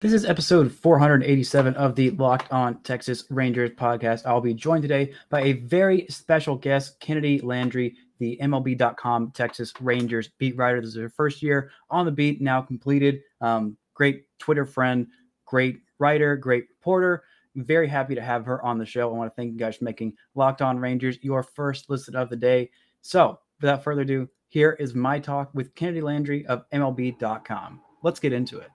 This is episode 487 of the Locked On Texas Rangers podcast. I'll be joined today by a very special guest, Kennedi Landry, the MLB.com Texas Rangers beat writer. This is her first year on the beat, now completed. Um, great Twitter friend, great writer, great reporter. Very happy to have her on the show. I want to thank you guys for making Locked On Rangers your first listen of the day. So, without further ado, here is my talk with Kennedi Landry of MLB.com. Let's get into it.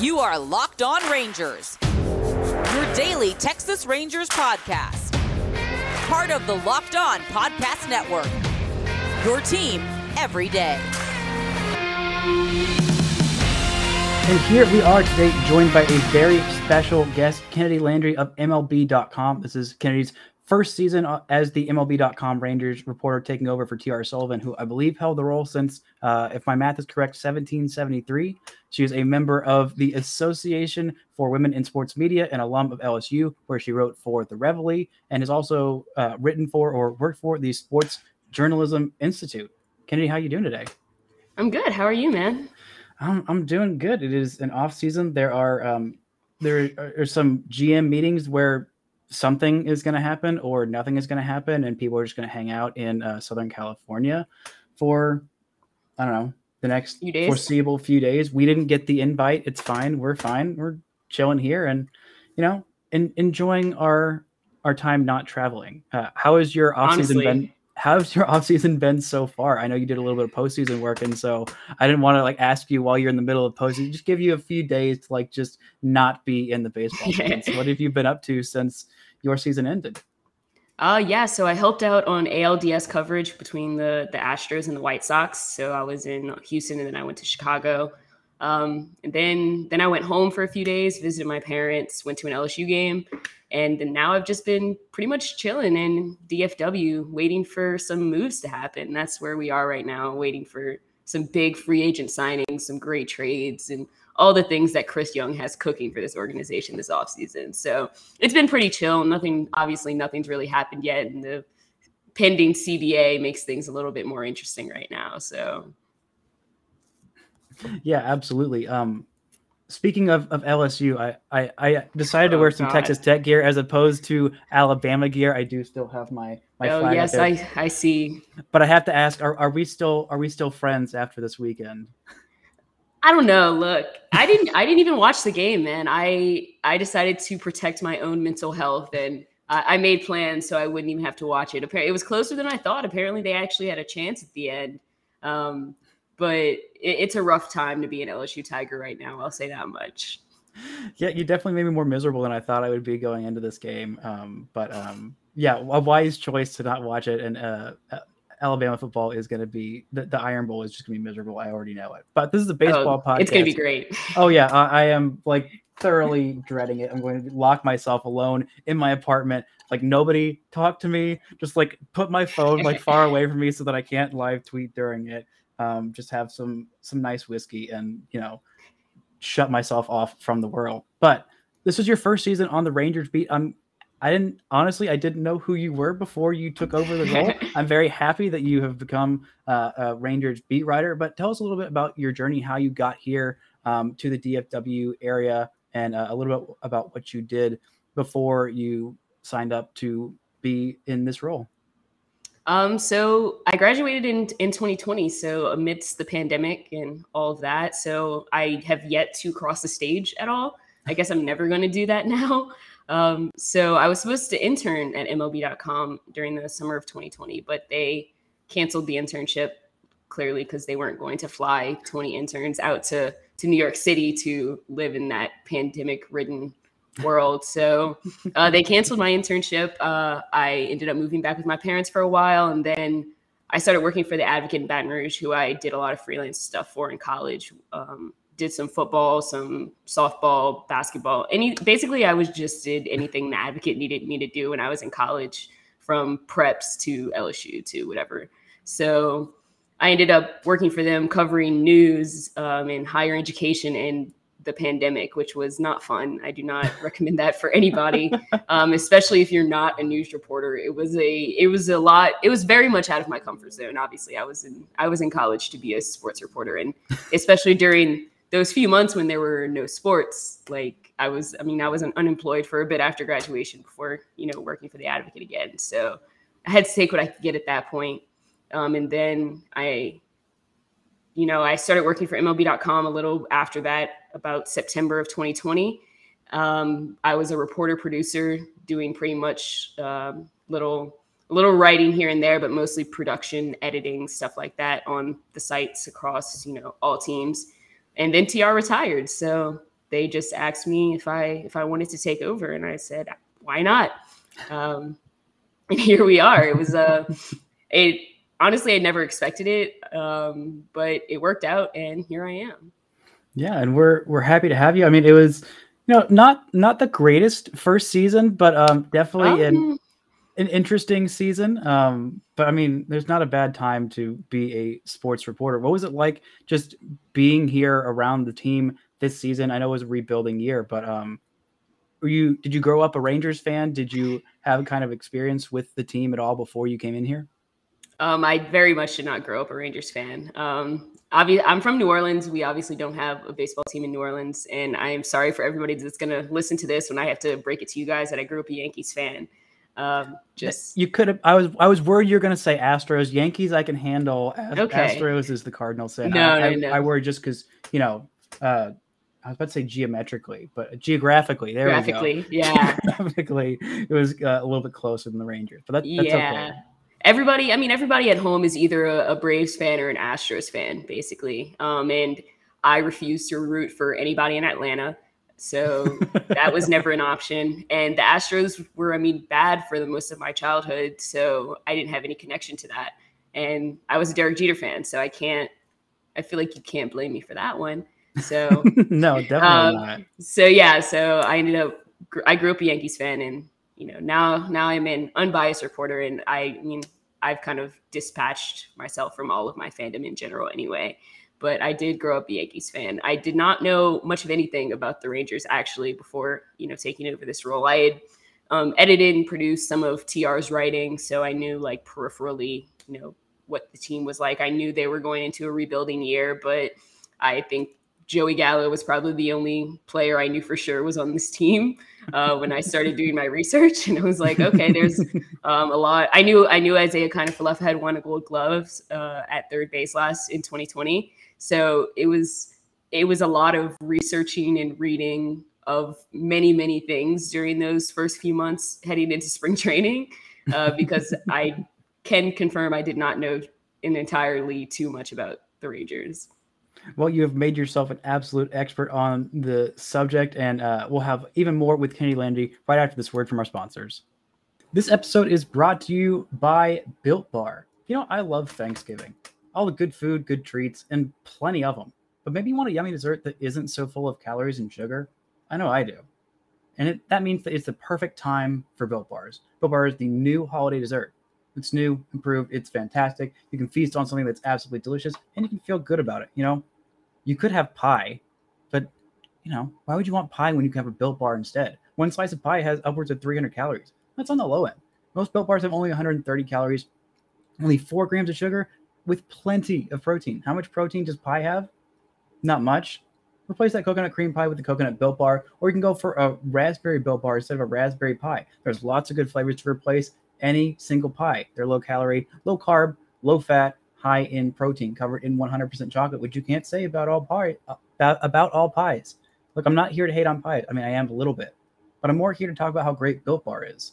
You are Locked On Rangers, your daily Texas Rangers podcast. Part of the Locked On Podcast Network. Your team every day. And here we are today, joined by a very special guest, Kennedi Landry of MLB.com. This is Kennedi's first season uh, as the MLB.com Rangers reporter, taking over for T.R. Sullivan, who I believe held the role since, uh, if my math is correct, 1773. She is a member of the Association for Women in Sports Media, and alum of LSU, where she wrote for The Reveille, and has also uh, written for or worked for the Sports Journalism Institute. Kennedi, how you doing today? I'm good. How are you, man? I'm, I'm doing good. It is an off season. There are um, there are some GM meetings where something is going to happen or nothing is going to happen and people are just going to hang out in uh, southern california for i don't know the next few foreseeable few days. We didn't get the invite. It's fine. We're fine. We're chilling here and you know in, enjoying our our time not traveling. Uh, how has your off season been how's your off season been so far? I know you did a little bit of postseason work, and so I didn't want to like ask you while you're in the middle of postseason. Just give you a few days to like just not be in the baseball. so what have you been up to since your season ended? Uh yeah, so I helped out on ALDS coverage between the the Astros and the White Sox. So I was in Houston, and then I went to Chicago. Um, and then then I went home for a few days, visited my parents, went to an LSU game, and now I've just been pretty much chilling in DFW, waiting for some moves to happen. That's where we are right now, waiting for some big free agent signings, some great trades, and all the things that Chris Young has cooking for this organization this offseason. So it's been pretty chill. Nothing, obviously, nothing's really happened yet. And the pending CBA makes things a little bit more interesting right now. So yeah, absolutely. Um, speaking of, of LSU, I, I, I decided to oh, wear some God. Texas Tech gear as opposed to Alabama gear. I do still have my my oh yes, I I see. But I have to ask: Are, are we still are we still friends after this weekend? I don't know. Look, I didn't I didn't even watch the game, man. I I decided to protect my own mental health and I, I made plans so I wouldn't even have to watch it. Apparently, it was closer than I thought. Apparently, they actually had a chance at the end. Um, but it, it's a rough time to be an LSU Tiger right now. I'll say that much. Yeah, you definitely made me more miserable than I thought I would be going into this game. Um, but um, yeah, a wise choice to not watch it. And uh, uh Alabama football is going to be the, the, Iron Bowl is just going to be miserable. I already know it. But this is a baseball oh, podcast. It's going to be great. Oh yeah, I, I am like thoroughly dreading it. I'm going to lock myself alone in my apartment. Like nobody talk to me. Just like put my phone like far away from me so that I can't live tweet during it um, just have some some nice whiskey and you know shut myself off from the world. But this was your first season on the Rangers beat. I'm I didn't honestly I didn't know who you were before you took over the role. I'm very happy that you have become uh, a Rangers beat writer. But tell us a little bit about your journey, how you got here um, to the DFW area, and uh, a little bit about what you did before you signed up to be in this role. Um, so I graduated in in 2020. So amidst the pandemic and all of that, so I have yet to cross the stage at all. I guess I'm never going to do that now. Um, so I was supposed to intern at MLB.com during the summer of 2020, but they canceled the internship clearly because they weren't going to fly 20 interns out to to New York City to live in that pandemic ridden world. So uh, they canceled my internship. Uh, I ended up moving back with my parents for a while, and then I started working for the Advocate in Baton Rouge, who I did a lot of freelance stuff for in college. Um, did some football, some softball, basketball. Any basically, I was just did anything the Advocate needed me to do when I was in college, from preps to LSU to whatever. So I ended up working for them, covering news um, and higher education and the pandemic, which was not fun. I do not recommend that for anybody, um, especially if you're not a news reporter. It was a it was a lot. It was very much out of my comfort zone. Obviously, I was in I was in college to be a sports reporter, and especially during those few months when there were no sports, like I was. I mean, I was unemployed for a bit after graduation before you know working for the Advocate again. So I had to take what I could get at that point. Um, and then I you know, I started working for MLB.com a little after that, about September of 2020. Um, I was a reporter producer doing pretty much um, little little writing here and there, but mostly production, editing, stuff like that on the sites across you know all teams. And then TR retired, so they just asked me if I if I wanted to take over, and I said why not. Um, and here we are. It was a it honestly, I never expected it, um, but it worked out, and here I am. Yeah, and we're we're happy to have you. I mean, it was you know not not the greatest first season, but um, definitely um, an an interesting season. Um, but I mean, there's not a bad time to be a sports reporter. What was it like just being here around the team this season? I know it was a rebuilding year, but um, were you did you grow up a Rangers fan? Did you have kind of experience with the team at all before you came in here? Um, I very much did not grow up a Rangers fan. Um, obviously, I'm from New Orleans. We obviously don't have a baseball team in New Orleans, and I am sorry for everybody that's going to listen to this when I have to break it to you guys that I grew up a Yankees fan. Um, just you could have. I was I was worried you're going to say Astros. Yankees I can handle. Okay. Astros is the Cardinals fan. No, I, no, no. I worry just because you know. Uh, I was about to say geometrically, but geographically, there Graphically, we go. yeah. Geographically, it was uh, a little bit closer than the Rangers, but that, that's yeah. okay. Everybody, I mean, everybody at home is either a, a Braves fan or an Astros fan, basically. Um, and I refuse to root for anybody in Atlanta. So that was never an option. And the Astros were, I mean, bad for the most of my childhood. So I didn't have any connection to that. And I was a Derek Jeter fan. So I can't, I feel like you can't blame me for that one. So no, definitely um, not. so yeah, so I ended up I grew up a Yankees fan and you know now now I'm an unbiased reporter and I, mean I've kind of dispatched myself from all of my fandom in general anyway. But I did grow up a Yankees fan. I did not know much of anything about the Rangers actually before you know taking over this role. I had um, edited and produced some of TR's writing, so I knew like peripherally, you know, what the team was like. I knew they were going into a rebuilding year, but I think Joey Gallo was probably the only player I knew for sure was on this team uh, when I started doing my research, and I was like, okay, there's um, a lot. I knew I knew Isaiah Kiner-Falefa had won a Gold Gloves uh, at third base last in 2020, so it was it was a lot of researching and reading of many many things during those first few months heading into spring training, uh, because I can confirm I did not know entirely too much about the Rangers. Well, you have made yourself an absolute expert on the subject, and uh, we'll have even more with Kenny Landy right after this word from our sponsors. This episode is brought to you by Built Bar. You know, I love Thanksgiving. All the good food, good treats, and plenty of them. But maybe you want a yummy dessert that isn't so full of calories and sugar? I know I do. And it, that means that it's the perfect time for Built Bars. Built Bar is the new holiday dessert. It's new, improved, it's fantastic. You can feast on something that's absolutely delicious and you can feel good about it. You know, you could have pie, but you know, why would you want pie when you can have a built bar instead? One slice of pie has upwards of 300 calories. That's on the low end. Most built bars have only 130 calories, only four grams of sugar with plenty of protein. How much protein does pie have? Not much. Replace that coconut cream pie with the coconut built bar, or you can go for a raspberry built bar instead of a raspberry pie. There's lots of good flavors to replace any single pie. They're low calorie, low carb, low fat, high in protein, covered in 100% chocolate, which you can't say about all pie about, about all pies. Look, I'm not here to hate on pies. I mean, I am a little bit, but I'm more here to talk about how great Built Bar is.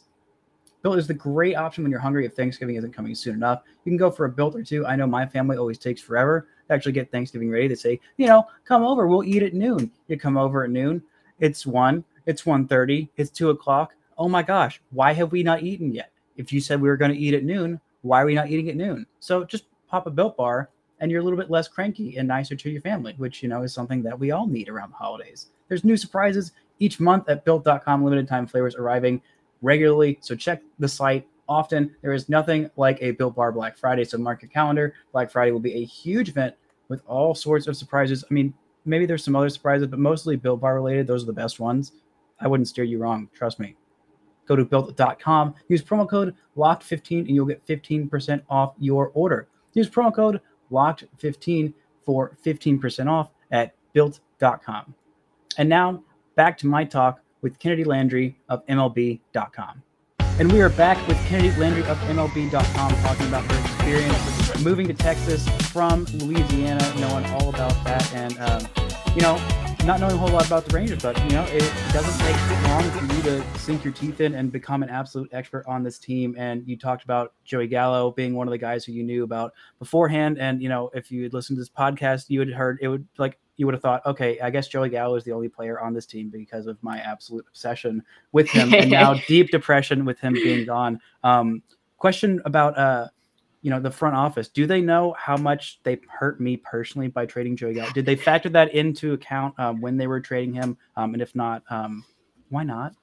Built is the great option when you're hungry if Thanksgiving isn't coming soon enough. You can go for a Built or two. I know my family always takes forever to actually get Thanksgiving ready. They say, you know, come over, we'll eat at noon. You come over at noon. It's one. It's 1.30. It's two o'clock. Oh my gosh, why have we not eaten yet? If you said we were going to eat at noon, why are we not eating at noon? So just pop a built bar and you're a little bit less cranky and nicer to your family, which you know is something that we all need around the holidays. There's new surprises each month at built.com, limited time flavors arriving regularly. So check the site often. There is nothing like a built bar Black Friday. So mark your calendar. Black Friday will be a huge event with all sorts of surprises. I mean, maybe there's some other surprises, but mostly Built Bar related. Those are the best ones. I wouldn't steer you wrong. Trust me. Go to built.com, use promo code LOCKED15, and you'll get 15% off your order. Use promo code LOCKED15 for 15% off at built.com. And now back to my talk with Kennedi Landry of MLB.com. And we are back with Kennedi Landry of MLB.com talking about her experience moving to Texas from Louisiana, knowing all about that. And, um, you know, not knowing a whole lot about the Rangers, but you know, it, doesn't take long for you to sink your teeth in and become an absolute expert on this team. And you talked about Joey Gallo being one of the guys who you knew about beforehand. And you know, if you had listened to this podcast, you had heard it would like you would have thought, okay, I guess Joey Gallo is the only player on this team because of my absolute obsession with him, and now deep depression with him being gone. Um, question about uh you know the front office. Do they know how much they hurt me personally by trading joey gallo? Did they factor that into account um, when they were trading him? Um, and if not um, why not?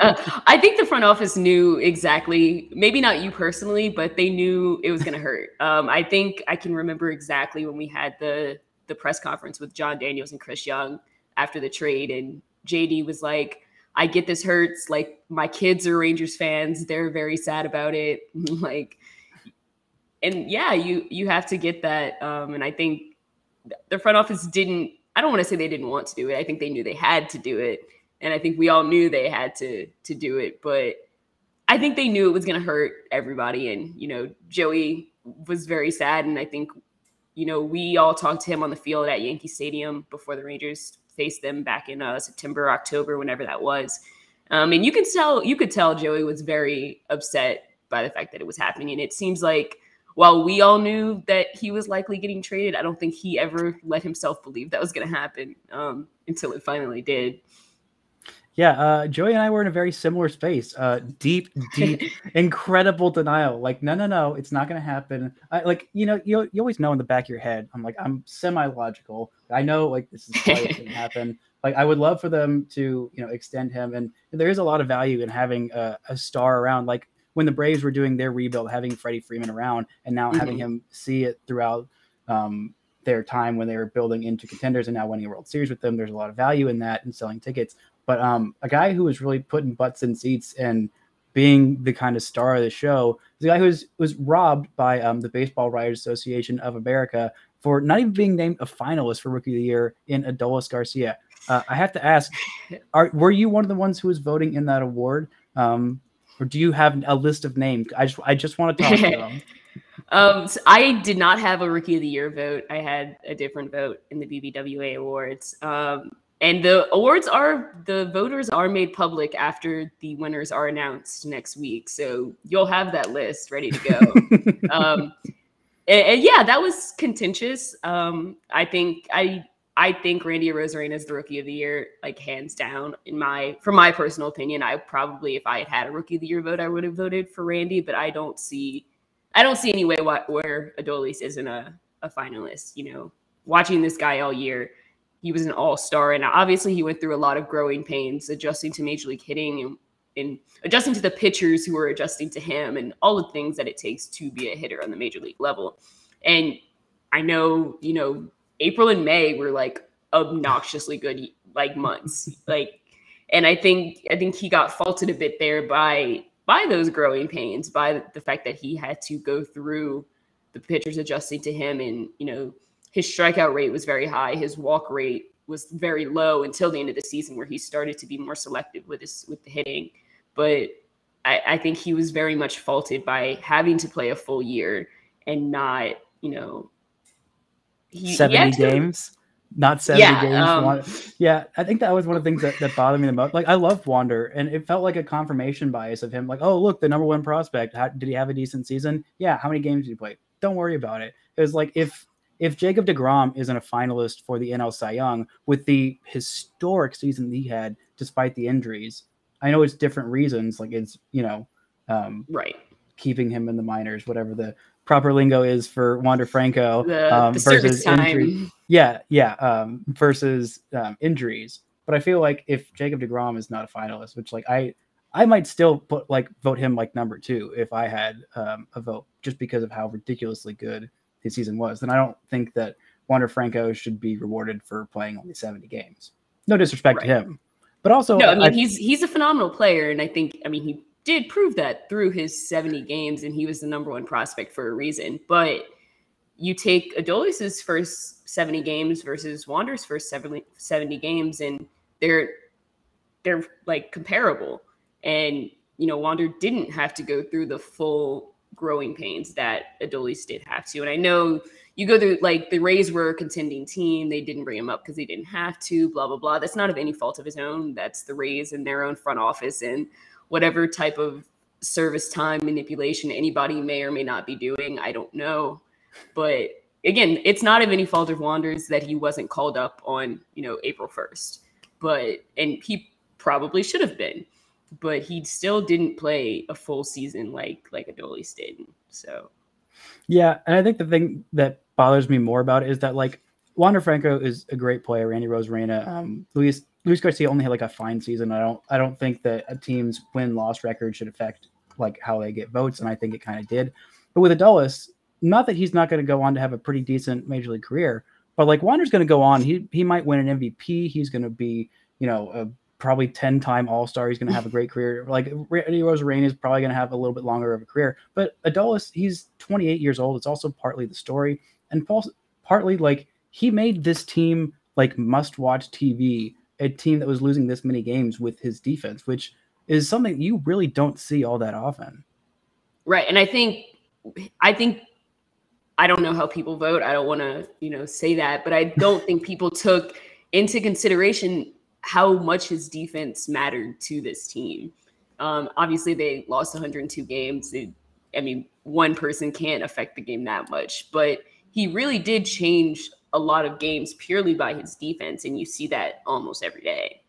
Uh, i think the front office knew exactly maybe not you personally but they knew it was going to hurt. Um, i think i can remember exactly when we had the the press conference with jon daniels and chris young after the trade and jd was like i get this hurts. Like my kids are rangers fans. They're very sad about it. Like and yeah, you you have to get that. Um, and I think the front office didn't. I don't want to say they didn't want to do it. I think they knew they had to do it, and I think we all knew they had to to do it. But I think they knew it was going to hurt everybody. And you know, Joey was very sad, and I think you know we all talked to him on the field at Yankee Stadium before the Rangers faced them back in uh, September, October, whenever that was. Um, and you can tell you could tell Joey was very upset by the fact that it was happening, and it seems like while we all knew that he was likely getting traded, I don't think he ever let himself believe that was going to happen um, until it finally did. Yeah, uh, Joey and I were in a very similar space. Uh, deep, deep, incredible denial. Like, no, no, no, it's not going to happen. I, like, you know, you, you always know in the back of your head. I'm like, I'm semi-logical. I know, like, this is probably going to happen. Like, I would love for them to, you know, extend him, and there is a lot of value in having a, a star around. Like, when the Braves were doing their rebuild, having Freddie Freeman around and now mm-hmm. having him see it throughout um, their time when they were building into contenders and now winning a World Series with them. There's a lot of value in that and selling tickets. But um, a guy who was really putting butts in seats and being the kind of star of the show is a guy who was, was robbed by um, the Baseball Writers Association of America for not even being named a finalist for Rookie of the Year in Adolis Garcia. Uh, I have to ask, are, were you one of the ones who was voting in that award? Um, or do you have a list of names? I just I just want to talk to them. um, so I did not have a Rookie of the Year vote. I had a different vote in the BBWA awards. Um, and the awards are the voters are made public after the winners are announced next week. So you'll have that list ready to go. um, and, and, yeah, that was contentious. Um, I think I I think Randy Arozarena is the rookie of the year, like hands down. In my, for my personal opinion, I probably, if I had had a rookie of the year vote, I would have voted for Randy. But I don't see, I don't see any way what, where Adolis isn't a, a finalist. You know, watching this guy all year, he was an all star, and obviously he went through a lot of growing pains, adjusting to major league hitting and and adjusting to the pitchers who were adjusting to him, and all the things that it takes to be a hitter on the major league level. And I know, you know, April and May were like obnoxiously good like months. like and I think I think he got faulted a bit there by by those growing pains, by the fact that he had to go through the pitchers adjusting to him and you know his strikeout rate was very high, his walk rate was very low until the end of the season where he started to be more selective with his with the hitting. But I, I think he was very much faulted by having to play a full year and not, you know, 70 games? Not 70 yeah, games um, yeah i think that was one of the things that, that bothered me the most. Like i love wander and it felt like a confirmation bias of him like oh look the number one prospect. How, did he have a decent season? Yeah how many games did he play? Don't worry about it. It was like if if jacob deGrom isn't a finalist for the nl cy young with the historic season he had despite the injuries i know it's different reasons like it's you know um, right. keeping him in the minors whatever the proper lingo is for Wander Franco the, um, the versus injury. Yeah, yeah, um, versus um, injuries. But I feel like if Jacob Degrom is not a finalist, which like I I might still put like vote him like number two if I had um, a vote, just because of how ridiculously good his season was. Then I don't think that Wander Franco should be rewarded for playing only 70 games. No disrespect Right. to him, but also No, I mean I- he's he's a phenomenal player, and I think I mean he did prove that through his 70 games, and he was the number one prospect for a reason. But you take Adolis's first 70 games versus Wander's first 70, 70 games, and they're they're like comparable. And you know, Wander didn't have to go through the full growing pains that Adolis did have to. And I know you go through like the Rays were a contending team. They didn't bring him up because they didn't have to, blah, blah, blah. That's not of any fault of his own. That's the Rays and their own front office and whatever type of service time manipulation anybody may or may not be doing. I don't know. But again, it's not of any fault of Wander's that he wasn't called up on, you know, April 1st. But and he probably should have been. But he still didn't play a full season like like Adolis did. So Yeah, and I think the thing that bothers me more about it is that like Wander Franco is a great player. Randy Arozarena, um, Luis Luis Garcia only had like a fine season. I don't I don't think that a team's win loss record should affect like how they get votes, and I think it kind of did. But with Adolis, not that he's not going to go on to have a pretty decent major league career, but like Wander's going to go on. He he might win an MVP. He's going to be you know a probably 10 time all star. He's going to have a great career. Like Randy Arozarena is probably going to have a little bit longer of a career. But Adolis, he's 28 years old. It's also partly the story and partly like he made this team like must watch TV, a team that was losing this many games with his defense, which is something you really don't see all that often. Right. And I think I think I don't know how people vote. I don't want to, you know, say that, but I don't think people took into consideration how much his defense mattered to this team. Um, obviously, they lost 102 games. They, I mean, one person can't affect the game that much, but he really did change a lot of games purely by his defense, and you see that almost every day.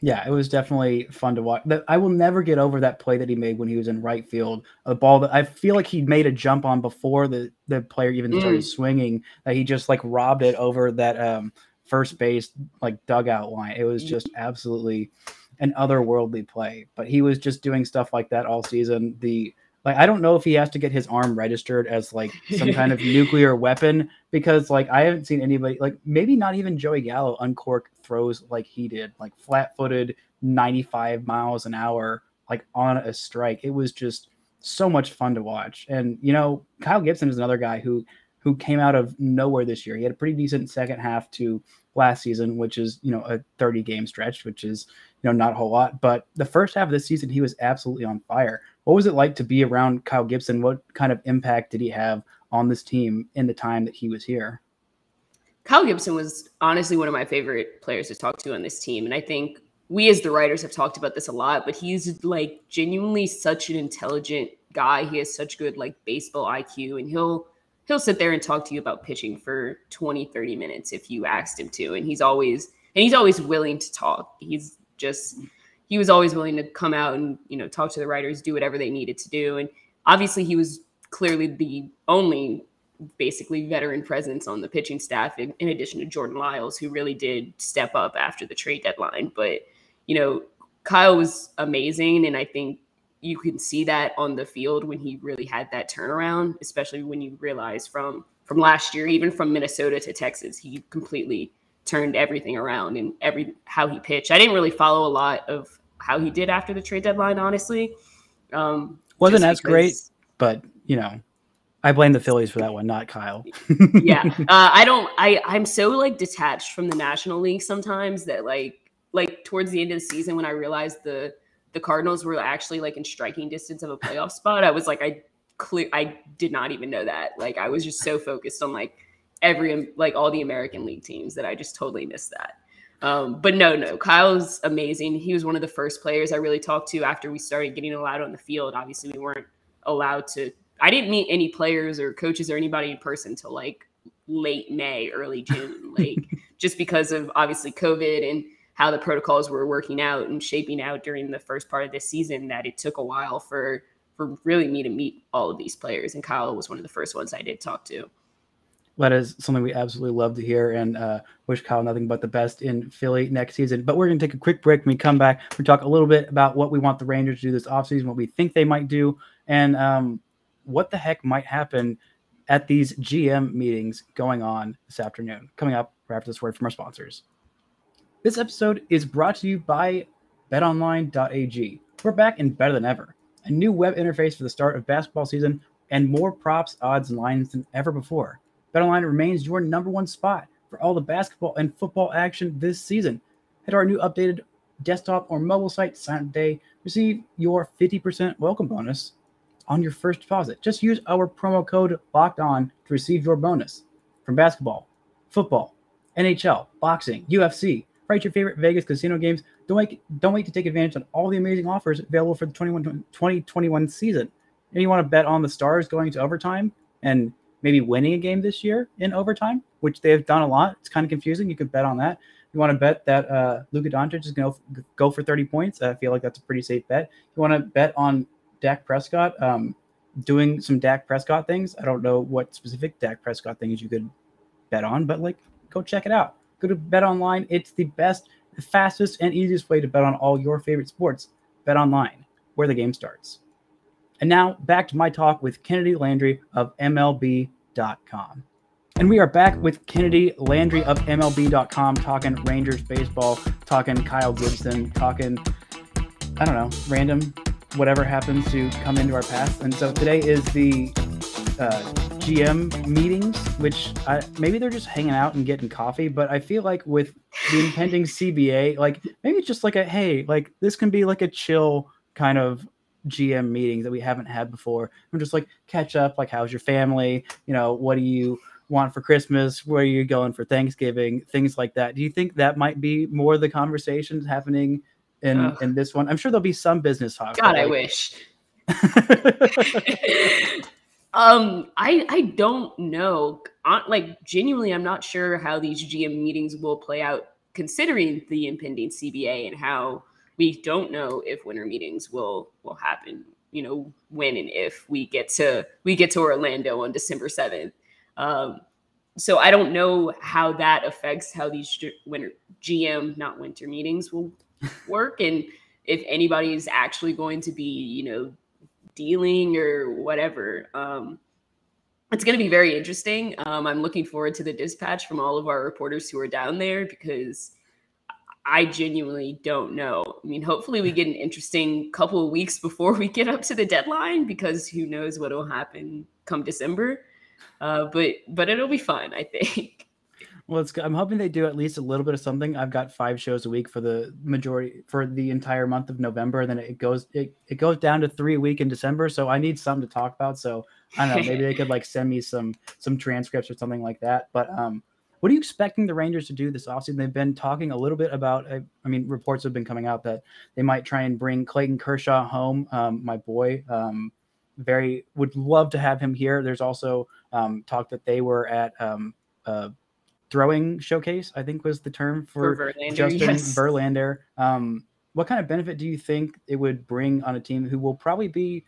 Yeah, it was definitely fun to watch. I will never get over that play that he made when he was in right field. A ball that I feel like he made a jump on before the the player even started Mm. swinging. That he just like robbed it over that um, first base like dugout line. It was just absolutely an otherworldly play. But he was just doing stuff like that all season. The like I don't know if he has to get his arm registered as like some kind of nuclear weapon because like I haven't seen anybody like maybe not even Joey Gallo uncork throws like he did, like flat-footed 95 miles an hour like on a strike. It was just so much fun to watch. And you know, Kyle Gibson is another guy who who came out of nowhere this year. He had a pretty decent second half to last season, which is, you know, a 30 game stretch, which is, you know, not a whole lot. But the first half of the season, he was absolutely on fire. What was it like to be around Kyle Gibson? What kind of impact did he have on this team in the time that he was here? Kyle Gibson was honestly one of my favorite players to talk to on this team. And I think we as the writers have talked about this a lot, but he's like genuinely such an intelligent guy. He has such good like baseball IQ and he'll he'll sit there and talk to you about pitching for 20, 30 minutes if you asked him to. And he's always and he's always willing to talk. He's just he was always willing to come out and, you know, talk to the writers, do whatever they needed to do. And obviously he was clearly the only basically veteran presence on the pitching staff in, in addition to Jordan Lyles, who really did step up after the trade deadline. But, you know, Kyle was amazing. And I think you can see that on the field when he really had that turnaround, especially when you realize from from last year, even from Minnesota to Texas, he completely turned everything around and every how he pitched. I didn't really follow a lot of how he did after the trade deadline, honestly. Um, Wasn't as great, but you know, I blame the Phillies for that one, not Kyle. yeah uh, i don't i i'm so like detached from the national league sometimes that like like towards the end of the season when i realized the the cardinals were actually like in striking distance of a playoff spot i was like i clear i did not even know that like i was just so focused on like every like all the american league teams that i just totally missed that um, but no no kyle's amazing. He was one of the first players i really talked to after we started getting allowed on the field. Obviously we weren't allowed to I didn't meet any players or coaches or anybody in person till like late May, early June, like just because of obviously COVID and how the protocols were working out and shaping out during the first part of this season that it took a while for for really me to meet all of these players. And Kyle was one of the first ones I did talk to. That is something we absolutely love to hear and uh, wish Kyle nothing but the best in Philly next season. But we're going to take a quick break. When we come back, we talk a little bit about what we want the Rangers to do this offseason, what we think they might do, and um, what the heck might happen at these GM meetings going on this afternoon. Coming up right after this word from our sponsors. This episode is brought to you by betonline.ag. We're back and better than ever. A new web interface for the start of basketball season and more props, odds, and lines than ever before. BetOnline remains your number one spot for all the basketball and football action this season. Head to our new updated desktop or mobile site, sign up today, receive your 50% welcome bonus on your first deposit. Just use our promo code locked on to receive your bonus from basketball, football, NHL, boxing, UFC. Write your favorite Vegas casino games. Don't wait, don't wait to take advantage of all the amazing offers available for the 2021 season. And you want to bet on the Stars going to overtime and maybe winning a game this year in overtime, which they have done a lot. It's kind of confusing. You could bet on that. You want to bet that uh, Luka Doncic is going to go for 30 points. I feel like that's a pretty safe bet. You want to bet on Dak Prescott um, doing some Dak Prescott things. I don't know what specific Dak Prescott things you could bet on, but like go check it out. Go to Bet Online. It's the best, the fastest, and easiest way to bet on all your favorite sports. Bet Online, where the game starts. And now back to my talk with Kennedi Landry of MLB.com. And we are back with Kennedi Landry of MLB.com talking Rangers baseball, talking Kyle Gibson, talking, I don't know, random whatever happens to come into our path. And so today is the uh, GM meetings, which I, maybe they're just hanging out and getting coffee. But I feel like with the impending CBA, like maybe it's just like a hey, like this can be like a chill kind of GM meetings that we haven't had before. I'm just like catch up, like how's your family? You know, what do you want for Christmas? Where are you going for Thanksgiving? Things like that. Do you think that might be more of the conversations happening in Ugh. in this one. I'm sure there'll be some business talk. God, I wish. um, I I don't know. Like genuinely, I'm not sure how these GM meetings will play out, considering the impending CBA and how we don't know if winter meetings will will happen. You know, when and if we get to we get to Orlando on December seventh. Um, so I don't know how that affects how these winter GM not winter meetings will work and if anybody is actually going to be, you know, dealing or whatever. Um, it's going to be very interesting. Um, I'm looking forward to the dispatch from all of our reporters who are down there because I genuinely don't know. I mean, hopefully we get an interesting couple of weeks before we get up to the deadline because who knows what will happen come December. Uh, but but it'll be fun, I think. Well, it's, I'm hoping they do at least a little bit of something. I've got five shows a week for the majority for the entire month of November. and Then it goes it, it goes down to three a week in December. So I need something to talk about. So I don't know. Maybe they could like send me some some transcripts or something like that. But um, what are you expecting the Rangers to do this offseason? They've been talking a little bit about. I, I, mean, reports have been coming out that they might try and bring Clayton Kershaw home. Um, my boy. Um, very would love to have him here. There's also um, talk that they were at um, uh, throwing showcase, I think was the term for, for Verlander, Justin yes. Verlander. Um, what kind of benefit do you think it would bring on a team who will probably be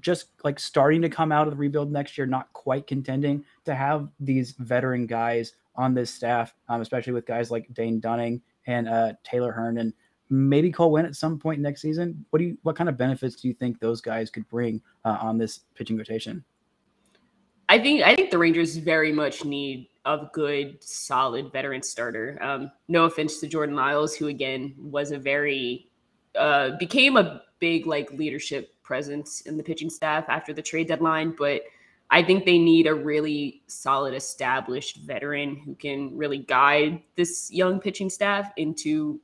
just like starting to come out of the rebuild next year, not quite contending, to have these veteran guys on this staff, um, especially with guys like Dane Dunning and uh, Taylor and maybe Cole Winn at some point next season. What do you, what kind of benefits do you think those guys could bring uh, on this pitching rotation? I think I think the Rangers very much need a good, solid veteran starter. Um, no offense to Jordan Lyles, who again was a very uh, became a big like leadership presence in the pitching staff after the trade deadline, but I think they need a really solid, established veteran who can really guide this young pitching staff into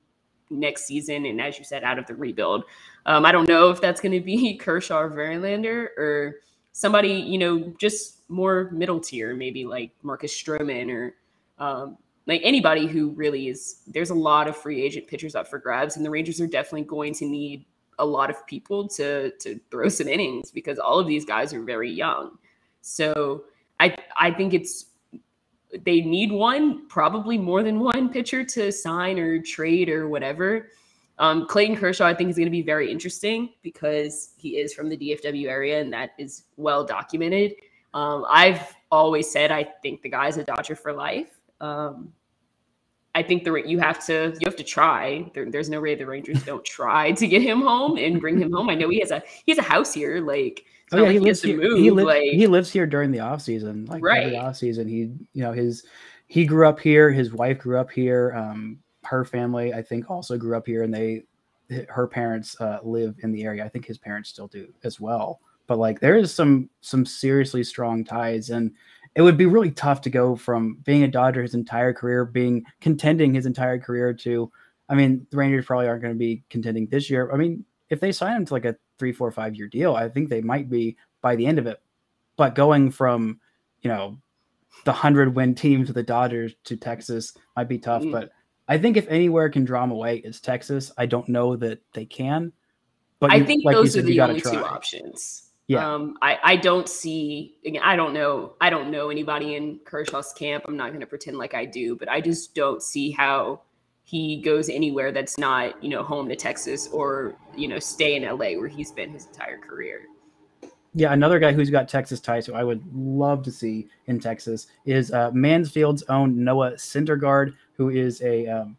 next season and, as you said, out of the rebuild. Um, I don't know if that's going to be Kershaw Verlander or somebody, you know, just more middle tier, maybe like Marcus Stroman or um, like anybody who really is. There's a lot of free agent pitchers up for grabs, and the Rangers are definitely going to need a lot of people to to throw some innings because all of these guys are very young. So I I think it's they need one, probably more than one pitcher to sign or trade or whatever. Um, Clayton Kershaw, I think, is going to be very interesting because he is from the DFW area and that is well documented. Um, I've always said I think the guy's a Dodger for life. Um, I think the you have to you have to try. There, there's no way the Rangers don't try to get him home and bring him home. I know he has a he has a house here, like It's oh yeah, he, he lives here. Move, he, li- like... he lives here during the off season. Like right. every off season, he you know his he grew up here. His wife grew up here. Um, her family, I think, also grew up here, and they her parents uh, live in the area. I think his parents still do as well. But like there is some some seriously strong ties, and it would be really tough to go from being a Dodger his entire career, being contending his entire career to, I mean, the Rangers probably aren't going to be contending this year. I mean, if they sign him to like a three, four, five year deal, I think they might be by the end of it. But going from, you know, the hundred win team to the Dodgers to Texas might be tough. Mm. But I think if anywhere can draw them away, it's Texas. I don't know that they can. But I you, think like those said, are the only try. two options. Yeah. Um, I, I don't see again, I don't know I don't know anybody in Kershaw's camp. I'm not gonna pretend like I do, but I just don't see how he goes anywhere that's not, you know, home to Texas or, you know, stay in LA where he's been his entire career. Yeah, another guy who's got Texas ties who I would love to see in Texas is uh, Mansfield's own Noah Syndergaard, who is a um,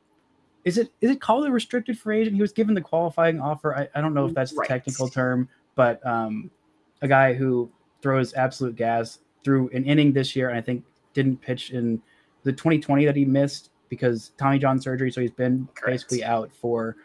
is it is it called a restricted free agent? He was given the qualifying offer. I, I don't know if that's right. the technical term, but um, a guy who throws absolute gas through an inning this year, and I think didn't pitch in the 2020 that he missed because Tommy John surgery. So he's been Correct. basically out for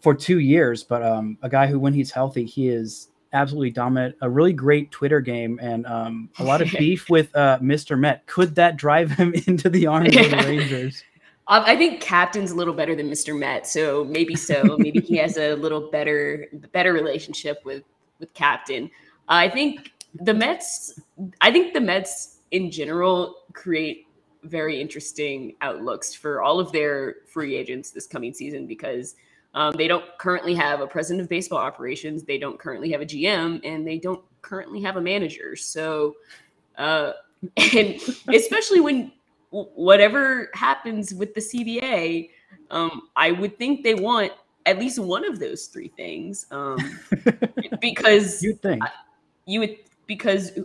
for two years. But um, a guy who, when he's healthy, he is absolutely dominant. A really great Twitter game and um, a lot of beef with uh, Mr. Met. Could that drive him into the arms of the Rangers? Um, I think Captain's a little better than Mr. Met, so maybe so. maybe he has a little better better relationship with with Captain. Uh, I think the Mets. I think the Mets in general create very interesting outlooks for all of their free agents this coming season because um, they don't currently have a president of baseball operations, they don't currently have a GM, and they don't currently have a manager. So, uh, and especially when whatever happens with the CBA, um, I would think they want at least one of those three things um, because you think you would because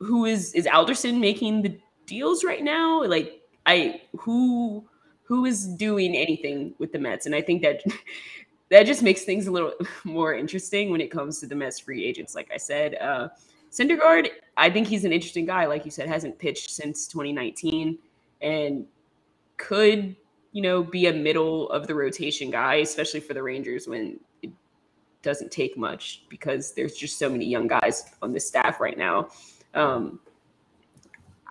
who is is Alderson making the deals right now. Like I who who is doing anything with the Mets, and I think that that just makes things a little more interesting when it comes to the Mets free agents. Like I said, uh, Syndergaard, I think he's an interesting guy. Like you said, hasn't pitched since 2019, and could you know be a middle of the rotation guy, especially for the Rangers when it doesn't take much because there's just so many young guys on the staff right now. Um,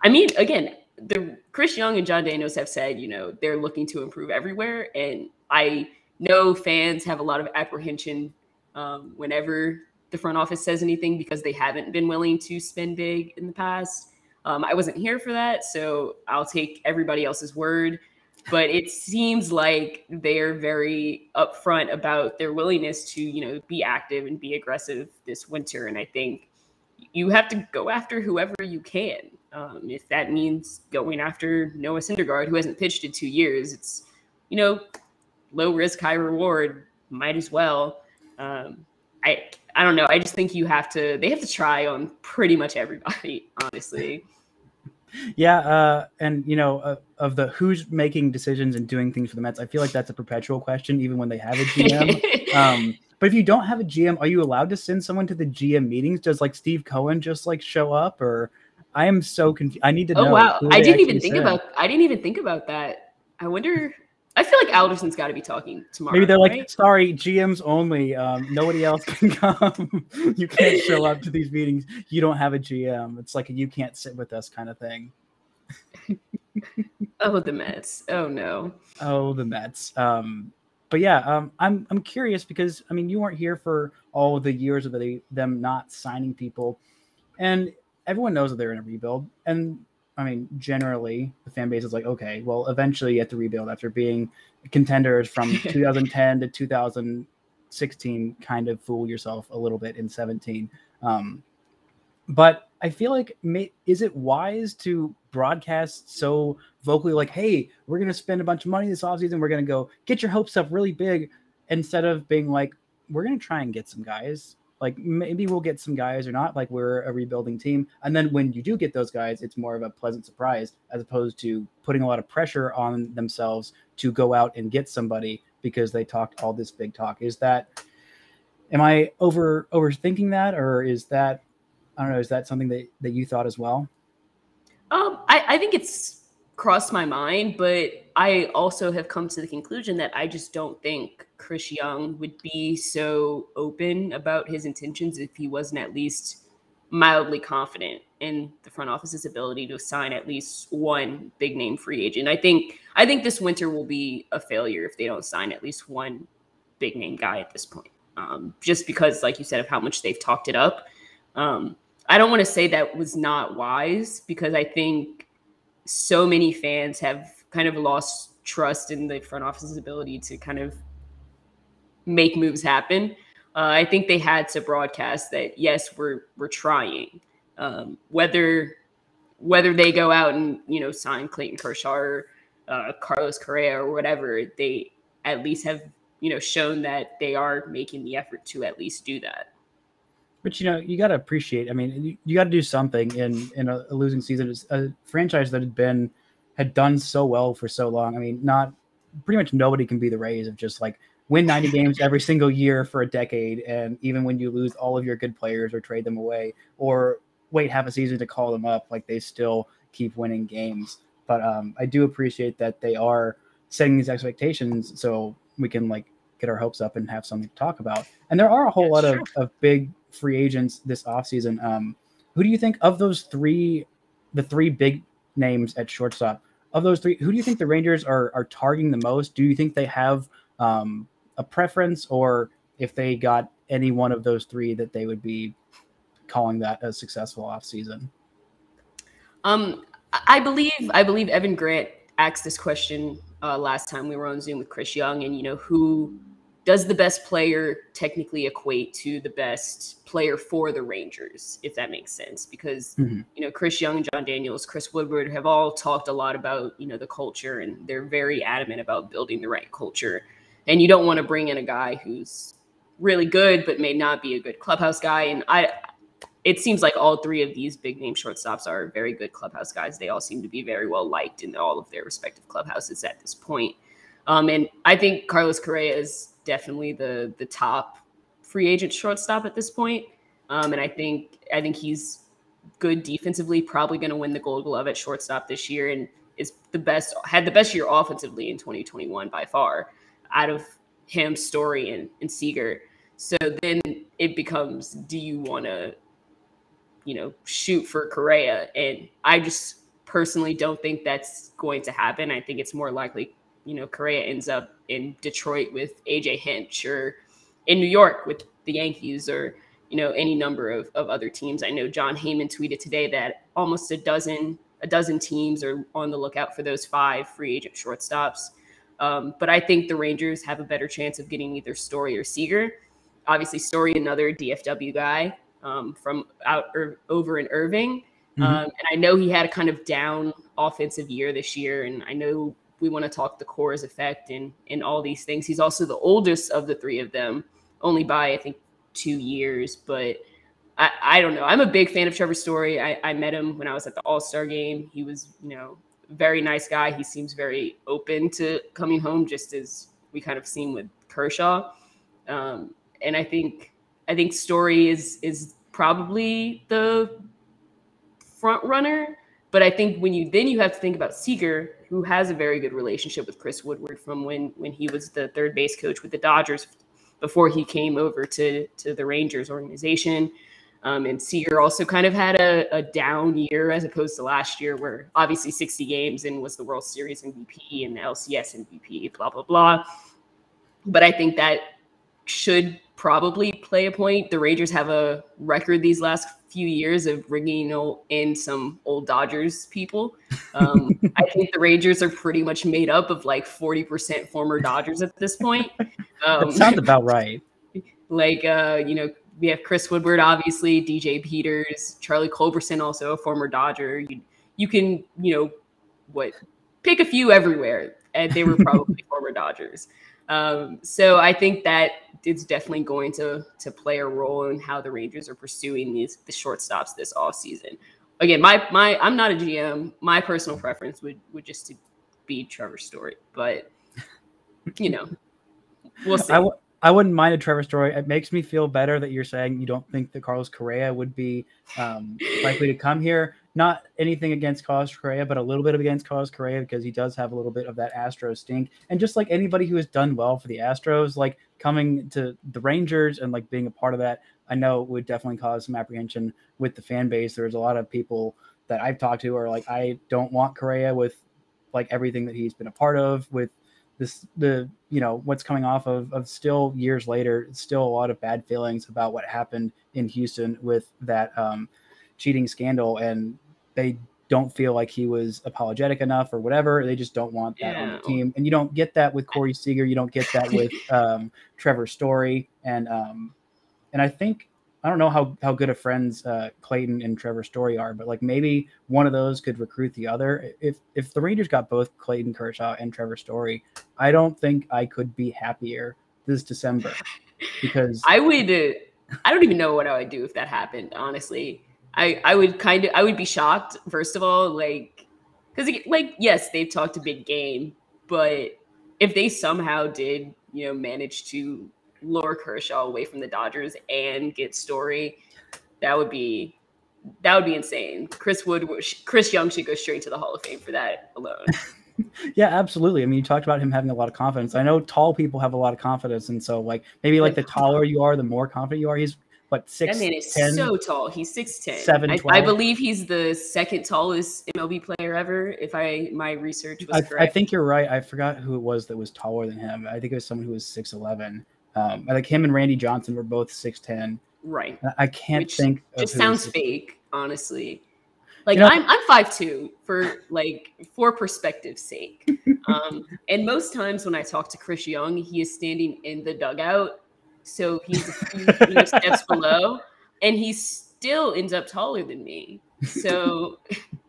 I mean, again, the Chris Young and Jon Daniels have said, you know, they're looking to improve everywhere, and I know fans have a lot of apprehension um, whenever the front office says anything because they haven't been willing to spend big in the past. Um, I wasn't here for that, so I'll take everybody else's word. But it seems like they're very upfront about their willingness to, you know, be active and be aggressive this winter. And I think you have to go after whoever you can. Um, if that means going after Noah Syndergaard, who hasn't pitched in two years, it's you know low risk, high reward. Might as well. Um, I I don't know. I just think you have to. They have to try on pretty much everybody, honestly. Yeah, uh, and you know, uh, of the who's making decisions and doing things for the Mets, I feel like that's a perpetual question, even when they have a GM. um, but if you don't have a GM, are you allowed to send someone to the GM meetings? Does like Steve Cohen just like show up, or I am so confused. I need to oh, know. Oh wow, I didn't even think about. I didn't even think about that. I wonder. I feel like Alderson's got to be talking tomorrow. Maybe they're right? like, "Sorry, GMs only. Um, nobody else can come. you can't show up to these meetings. You don't have a GM. It's like a you can't sit with us kind of thing." oh, the Mets. Oh no. Oh, the Mets. Um, but yeah, um, I'm I'm curious because I mean, you weren't here for all the years of the, them not signing people, and everyone knows that they're in a rebuild. And I mean, generally, the fan base is like, okay, well, eventually you have to rebuild after being contenders from 2010 to 2016. Kind of fool yourself a little bit in 17. Um, but I feel like, may, is it wise to broadcast so vocally, like, hey, we're going to spend a bunch of money this offseason. We're going to go get your hopes up really big instead of being like, we're going to try and get some guys like maybe we'll get some guys or not like we're a rebuilding team and then when you do get those guys it's more of a pleasant surprise as opposed to putting a lot of pressure on themselves to go out and get somebody because they talked all this big talk is that am i over overthinking that or is that I don't know. Is that something that, that you thought as well? Um, I, I think it's crossed my mind, but I also have come to the conclusion that I just don't think Chris Young would be so open about his intentions if he wasn't at least mildly confident in the front office's ability to sign at least one big name free agent. I think I think this winter will be a failure if they don't sign at least one big name guy at this point. Um, just because, like you said, of how much they've talked it up. Um, I don't want to say that was not wise because I think so many fans have kind of lost trust in the front office's ability to kind of make moves happen. Uh, I think they had to broadcast that yes, we're we're trying. Um, whether whether they go out and you know sign Clayton Kershaw or uh, Carlos Correa or whatever, they at least have you know shown that they are making the effort to at least do that. But you know, you got to appreciate. I mean, you, you got to do something in in a, a, losing season. It's a franchise that had been had done so well for so long. I mean, not pretty much nobody can be the Rays of just like win 90 games every single year for a decade, and even when you lose all of your good players or trade them away or wait half a season to call them up, like they still keep winning games. But um, I do appreciate that they are setting these expectations so we can like get our hopes up and have something to talk about. And there are a whole yeah, lot sure. of, of big free agents this offseason. Um, who do you think of those three, the three big names at shortstop? Of those three, who do you think the Rangers are are targeting the most? Do you think they have um, a preference, or if they got any one of those three, that they would be calling that a successful offseason? Um, I believe I believe Evan Grant asked this question uh, last time we were on Zoom with Chris Young, and you know who does the best player technically equate to the best player for the Rangers, if that makes sense? Because mm-hmm. you know, Chris Young, Jon Daniels, Chris Woodward have all talked a lot about you know the culture, and they're very adamant about building the right culture. And you don't want to bring in a guy who's really good but may not be a good clubhouse guy. And I, it seems like all three of these big name shortstops are very good clubhouse guys. They all seem to be very well liked in all of their respective clubhouses at this point. Um, and I think Carlos Correa is definitely the the top free agent shortstop at this point. Um, and I think I think he's good defensively, probably going to win the Gold Glove at shortstop this year, and is the best had the best year offensively in 2021 by far out of him, Story, and, and Seager. So then it becomes, do you want to, you know, shoot for Correa? And I just personally don't think that's going to happen. I think it's more likely you know Correa ends up in Detroit with AJ Hinch or in New York with the Yankees or you know any number of, of other teams. I know Jon Heyman tweeted today that almost a dozen a dozen teams are on the lookout for those five free agent shortstops. Um, but I think the Rangers have a better chance of getting either Story or Seager. Obviously, Story, another DFW guy um, from out or over in Irving. Mm-hmm. Um, and I know he had a kind of down offensive year this year. And I know we want to talk the Coors effect and and all these things. He's also the oldest of the three of them, only by I think two years. But I, I don't know. I'm a big fan of Trevor Story. I, I met him when I was at the All Star game. He was you know very nice guy. He seems very open to coming home, just as we kind of seen with Kershaw. Um, and I think I think Story is is probably the front runner. But I think when you then you have to think about Seager, who has a very good relationship with Chris Woodward from when when he was the third base coach with the Dodgers before he came over to to the Rangers organization. Um, and Seager also kind of had a, a, down year as opposed to last year, where obviously 60 games and was the World Series MVP and the LCS MVP, blah blah blah. But I think that should probably play a point. The Rangers have a record these last few years of bringing in some old Dodgers people. Um, I think the Rangers are pretty much made up of like 40% former Dodgers at this point. Um, that sounds about right. Like, uh, you know, we have Chris Woodward, obviously, DJ Peters, Charlie Culberson, also a former Dodger. You, you can, you know, what, pick a few everywhere. And they were probably former Dodgers. Um, so I think that it's definitely going to to play a role in how the Rangers are pursuing these the shortstops this off season. Again, my my I'm not a GM. My personal preference would would just to be Trevor Story, but you know, we'll see. I, w- I wouldn't mind a Trevor Story. It makes me feel better that you're saying you don't think that Carlos Correa would be um, likely to come here. Not anything against Carlos Correa, but a little bit of against Carlos Correa because he does have a little bit of that Astros stink. And just like anybody who has done well for the Astros, like coming to the Rangers and like being a part of that, I know would definitely cause some apprehension with the fan base. There's a lot of people that I've talked to are like, I don't want Correa with like everything that he's been a part of with this the you know what's coming off of of still years later still a lot of bad feelings about what happened in Houston with that um, cheating scandal and they don't feel like he was apologetic enough or whatever they just don't want that yeah. on the team and you don't get that with Corey Seager you don't get that with um, Trevor Story and um, and I think I don't know how how good of friends uh, Clayton and Trevor Story are, but like maybe one of those could recruit the other. If if the Rangers got both Clayton Kershaw and Trevor Story, I don't think I could be happier this December because I would. Uh, I don't even know what I would do if that happened. Honestly, I I would kind of I would be shocked first of all, like because like yes, they've talked a big game, but if they somehow did you know manage to lure Kershaw away from the Dodgers and get Story, that would be that would be insane. Chris Wood, Chris Young should go straight to the Hall of Fame for that alone. yeah, absolutely. I mean, you talked about him having a lot of confidence. I know tall people have a lot of confidence, and so like maybe like the taller you are, the more confident you are. He's what six? That man is 10, so tall. He's six ten. Seven. I, I, believe he's the second tallest MLB player ever. If I my research was I, correct. I think you're right. I forgot who it was that was taller than him. I think it was someone who was six eleven. Um, like him and Randy Johnson were both six ten. Right. I can't Which think. It sounds fake, honestly. Like you know, I'm I'm five two for like for perspective's sake. Um, and most times when I talk to Chris Young, he is standing in the dugout, so he's a few steps below, and he still ends up taller than me. So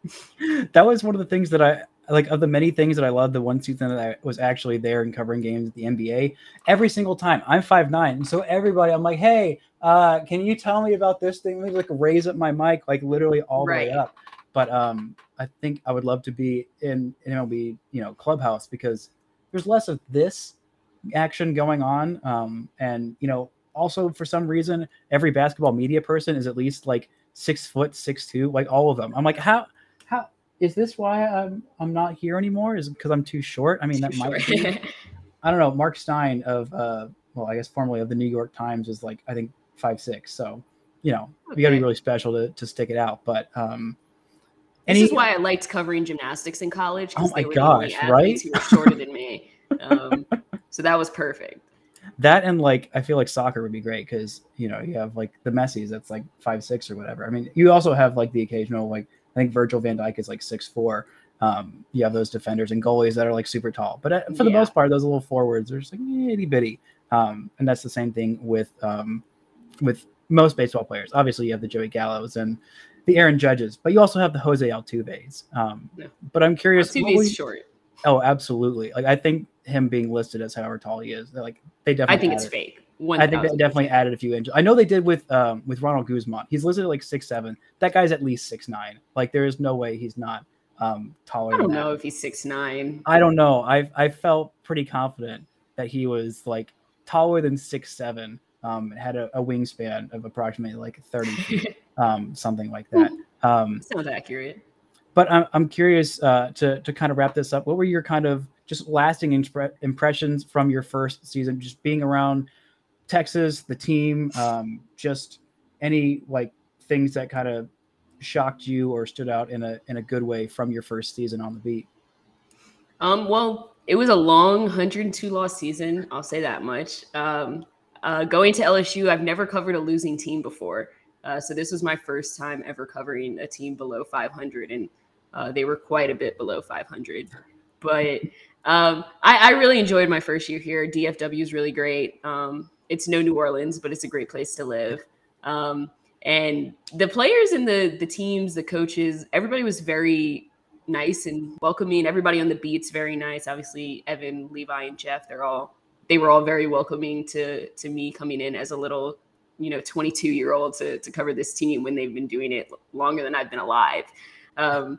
that was one of the things that I like of the many things that I love. the one season that I was actually there and covering games at the NBA, every single time I'm five nine. So everybody, I'm like, hey, uh, can you tell me about this thing? Let me like raise up my mic, like literally all right. the way up. But um, I think I would love to be in, in MLB, you know, clubhouse because there's less of this action going on. Um, and you know, also for some reason, every basketball media person is at least like six foot six two, like all of them. I'm like, how how is this why I'm I'm not here anymore? Is because I'm too short? I mean, too that short. might be. I don't know. Marc Stein of uh, well, I guess formerly of the New York Times is like I think five six. So you know, okay. you got to be really special to to stick it out. But um, this is why I liked covering gymnastics in college. Oh my gosh! right? Who were shorter than me. Um, so that was perfect. That and like I feel like soccer would be great because you know you have like the Messis that's like five six or whatever. I mean, you also have like the occasional like I think Virgil Van Dijk is like six four. Um, you have those defenders and goalies that are like super tall, but uh, for the yeah. most part, those little forwards are just like itty bitty. Um, and that's the same thing with um, with most baseball players. Obviously, you have the Joey Gallos and the Aaron Judges, but you also have the Jose Altuve's. Um, yeah. But I'm curious. Altuve's short. Oh, absolutely. Like I think him being listed as however tall he is, like they definitely. I think it's fake. 1, I think they definitely added a few inches. I know they did with um with Ronald Guzman. He's listed at like six seven. That guy's at least six nine. Like there is no way he's not um taller. I don't know if he's six nine. I don't know. I I felt pretty confident that he was like taller than six seven. Um, had a, a wingspan of approximately like thirty feet, um, something like that. Um, Sounds accurate. But I'm I'm curious uh, to to kind of wrap this up. What were your kind of just lasting impre- impressions from your first season, just being around Texas, the team, um, just any like things that kind of shocked you or stood out in a in a good way from your first season on the beat? Um, well, it was a long 102 loss season. I'll say that much. Um, uh, going to LSU, I've never covered a losing team before, uh, so this was my first time ever covering a team below 500, and uh, they were quite a bit below 500. But um, I, I, really enjoyed my first year here. DFW is really great. Um, it's no New Orleans, but it's a great place to live. Um, and the players and the the teams, the coaches, everybody was very nice and welcoming. Everybody on the beats very nice. Obviously, Evan, Levi, and Jeff, they're all they were all very welcoming to to me coming in as a little, you know, 22 year old to to cover this team when they've been doing it longer than I've been alive. Um,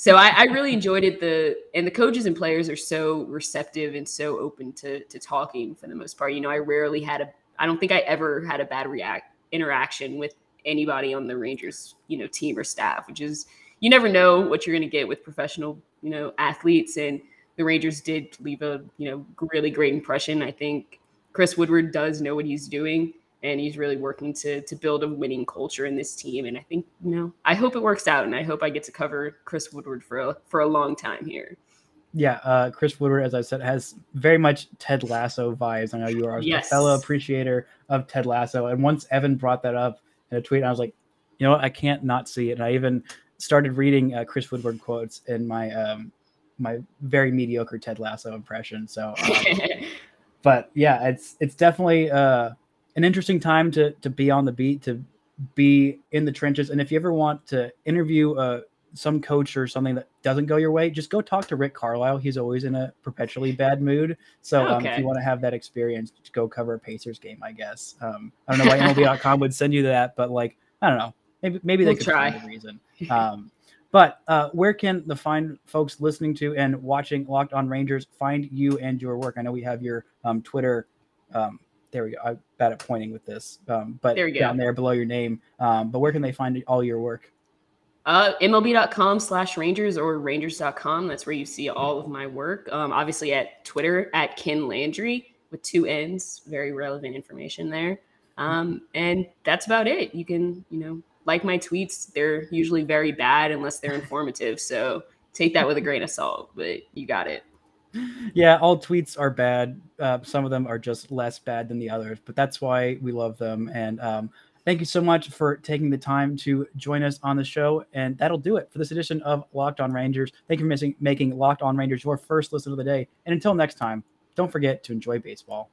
so I, I, really enjoyed it. The and the coaches and players are so receptive and so open to to talking for the most part. You know, I rarely had a I don't think I ever had a bad react interaction with anybody on the Rangers, you know, team or staff, which is you never know what you're going to get with professional, you know, athletes. And the Rangers did leave a you know really great impression. I think Chris Woodward does know what he's doing and he's really working to to build a winning culture in this team. And I think you know, I hope it works out, and I hope I get to cover Chris Woodward for a for a long time here. Yeah, uh, Chris Woodward, as I said, has very much Ted Lasso vibes. I know you are yes. a fellow appreciator of Ted Lasso, and once Evan brought that up in a tweet, I was like, you know what, I can't not see it. And I even started reading uh, Chris Woodward quotes in my um, my very mediocre Ted Lasso impression. So, um, but yeah, it's it's definitely. Uh, an interesting time to to be on the beat, to be in the trenches. And if you ever want to interview uh, some coach or something that doesn't go your way, just go talk to Rick Carlisle. He's always in a perpetually bad mood. So okay. um, if you want to have that experience, just go cover a Pacers game, I guess. Um, I don't know why MLB.com would send you that, but like, I don't know. Maybe maybe they we'll could try. find a reason. Um, but uh, where can the fine folks listening to and watching Locked On Rangers find you and your work? I know we have your um, Twitter um, there we go. I'm bad at pointing with this, um, but there you down there below your name. Um, but where can they find all your work? Uh, MLB.com slash Rangers or Rangers.com. That's where you see all of my work. Um, obviously at Twitter at Ken Landry with two N's. Very relevant information there. Um, and that's about it. You can, you know, like my tweets. They're usually very bad unless they're informative. So take that with a grain of salt, but you got it yeah, all tweets are bad. Uh, some of them are just less bad than the others, but that's why we love them. And um, thank you so much for taking the time to join us on the show. And that'll do it for this edition of Locked On Rangers. Thank you for missing, making Locked On Rangers your first listen of the day. And until next time, don't forget to enjoy baseball.